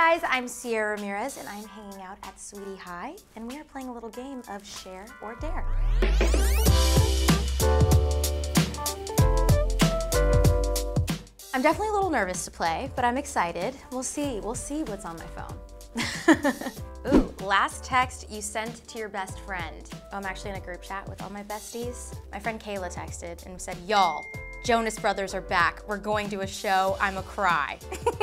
guys, I'm Cierra Ramirez and I'm hanging out at Sweety High and we are playing a little game of Share or Dare. I'm definitely a little nervous to play, but I'm excited. We'll see, we'll see what's on my phone. Ooh, last text you sent to your best friend. Oh, I'm actually in a group chat with all my besties. My friend Kayla texted and said, y'all, Jonas Brothers are back. We're going to a show. I'm a cry.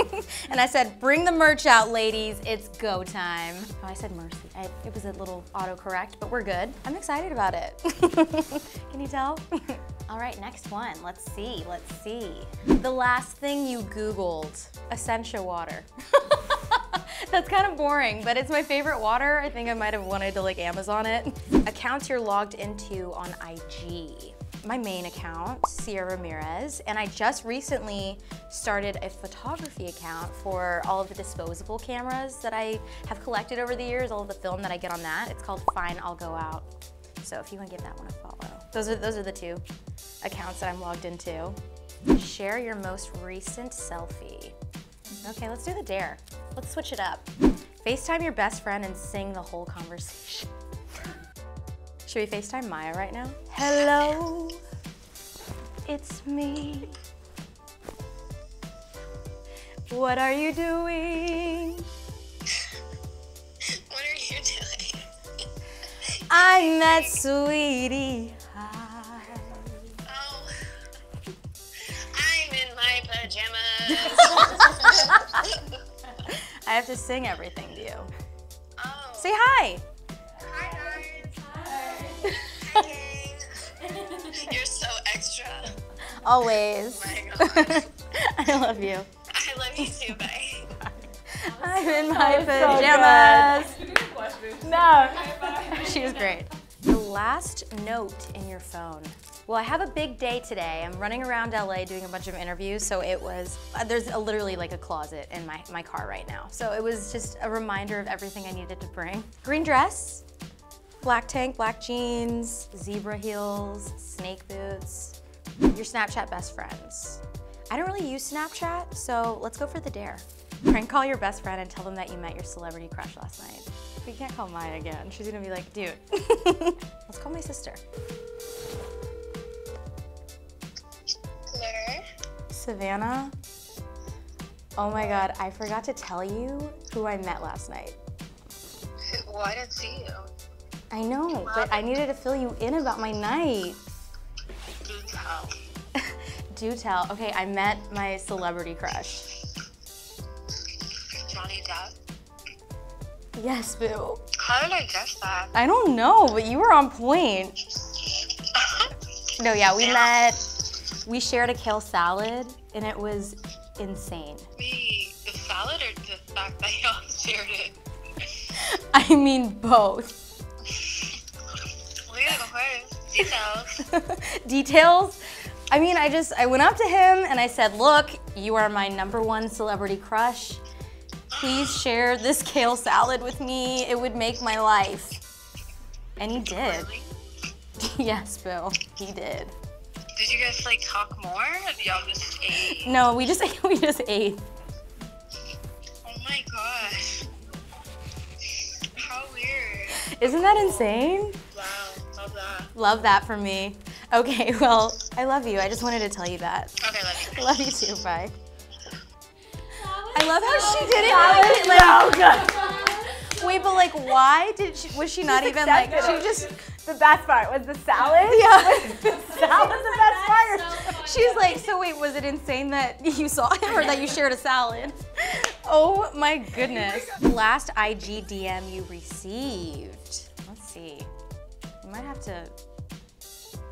and I said, bring the merch out, ladies. It's go time. Oh, I said mercy. I, it was a little autocorrect, but we're good. I'm excited about it. Can you tell? All right, next one. Let's see, let's see. The last thing you Googled, Essentia water. That's kind of boring, but it's my favorite water. I think I might have wanted to like Amazon it. Accounts you're logged into on IG my main account, Cierra Ramirez, and I just recently started a photography account for all of the disposable cameras that I have collected over the years, all of the film that I get on that. It's called Fine, I'll Go Out. So if you want to give that one a follow. Those are, those are the two accounts that I'm logged into. Share your most recent selfie. Okay, let's do the dare. Let's switch it up. FaceTime your best friend and sing the whole conversation. Should we FaceTime Maia right now? Hello, it's me. What are you doing? What are you doing? I'm that sweetie. Hi. Oh, I'm in my pajamas. I have to sing everything to you. oh. Say hi. Hi, Always. Oh my God. I love you. I love you too, bye. I'm in my That pajamas. No. She was great. The last note in your phone. Well, I have a big day today. I'm running around LA doing a bunch of interviews, so it was, uh, there's a, literally like a closet in my, my car right now. So it was just a reminder of everything I needed to bring. Green dress, black tank, black jeans, zebra heels, snake boots, your Snapchat best friends. I don't really use Snapchat, so let's go for the dare. Prank call your best friend and tell them that you met your celebrity crush last night. We can't call Maia again. She's gonna be like, dude. let's call my sister. Claire. Savannah. Oh my God, I forgot to tell you who I met last night. Well, I didn't see you. I know, but I needed to fill you in about my night. Do tell. Do tell. Okay, I met my celebrity crush. Johnny Depp. Yes, boo. How did I guess that? I don't know, but you were on point. No, yeah, we met, we shared a kale salad, and it was insane. Wait, the salad or the fact that y'all shared it? I mean, both. Details. Details? I mean, I just, I went up to him and I said, look, you are my number one celebrity crush. Please share this kale salad with me. It would make my life. And he did. Really? yes, Bill, he did. Did you guys like talk more? Or y'all just ate? No, we just, we just ate. Oh my gosh. How weird. Isn't that insane? Wow, love that. Love for me. Okay, well, I love you. I just wanted to tell you that. Okay, love you. Love you too. Bye. I love how she didn't like, wait, but like, why did she? Was she not even like? She just. The best part was the salad. Yeah. the salad was the best part. She's like, so wait, was it insane that you saw him or that you shared a salad? Oh my goodness. Last IG DM you received. Let's see. You might have to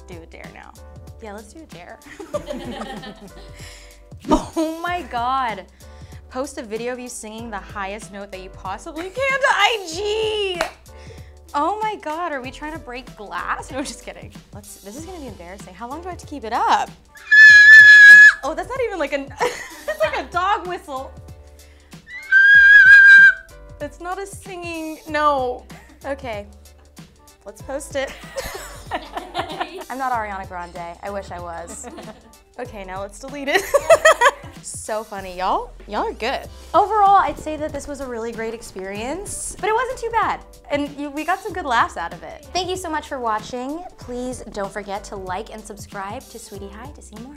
do a dare now. Yeah, let's do a dare. oh my god. Post a video of you singing the highest note that you possibly can to IG. Oh my god, are we trying to break glass? No, just kidding. Let's this is gonna be embarrassing. How long do I have to keep it up? Oh, that's not even like a that's like a dog whistle. That's not a singing no. Okay. Let's post it. I'm not Ariana Grande. I wish I was. Okay, now let's delete it. So funny, y'all. Y'all are good. Overall, I'd say that this was a really great experience, but it wasn't too bad. And you, we got some good laughs out of it. Thank you so much for watching. Please don't forget to like and subscribe to Sweety High to see more.